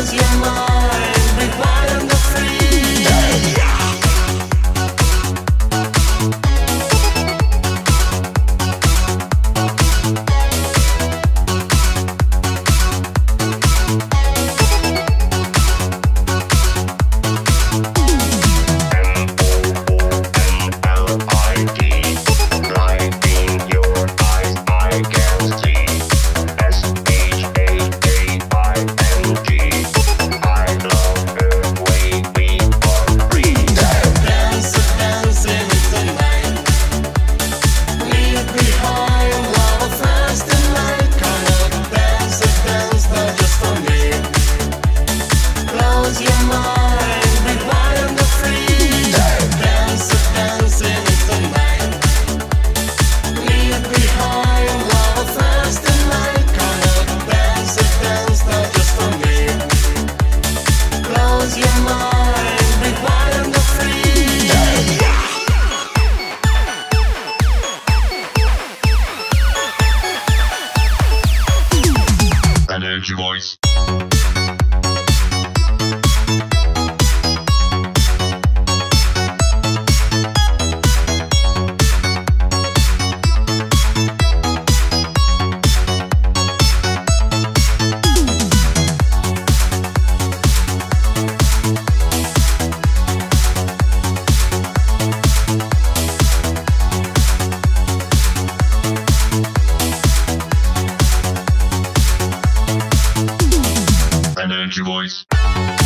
was your mom. Your Voice.